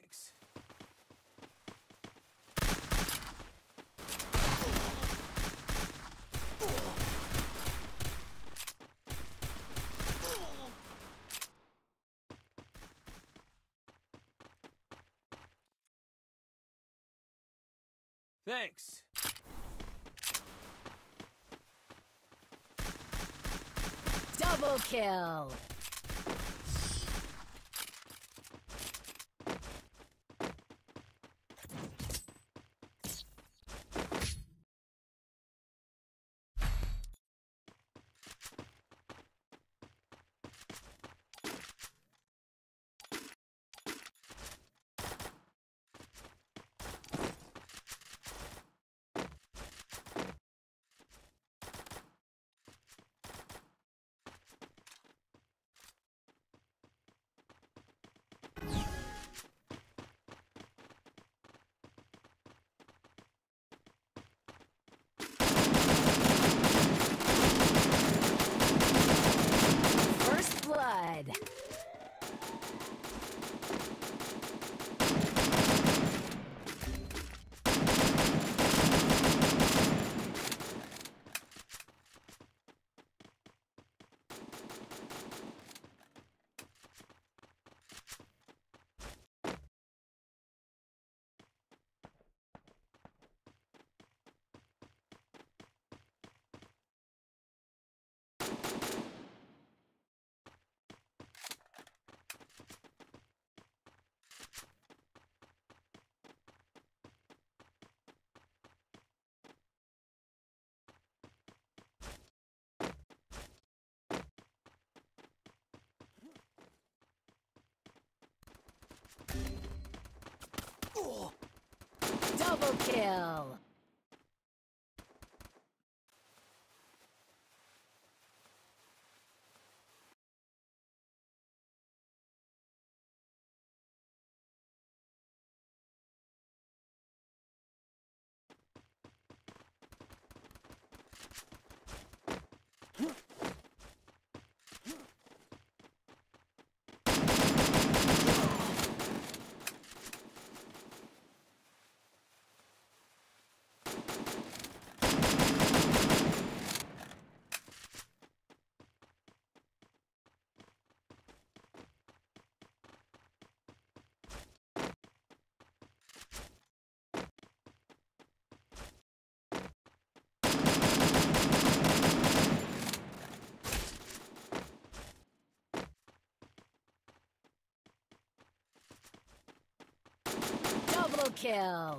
Thanks. Thanks. Double kill! Double kill! Kill!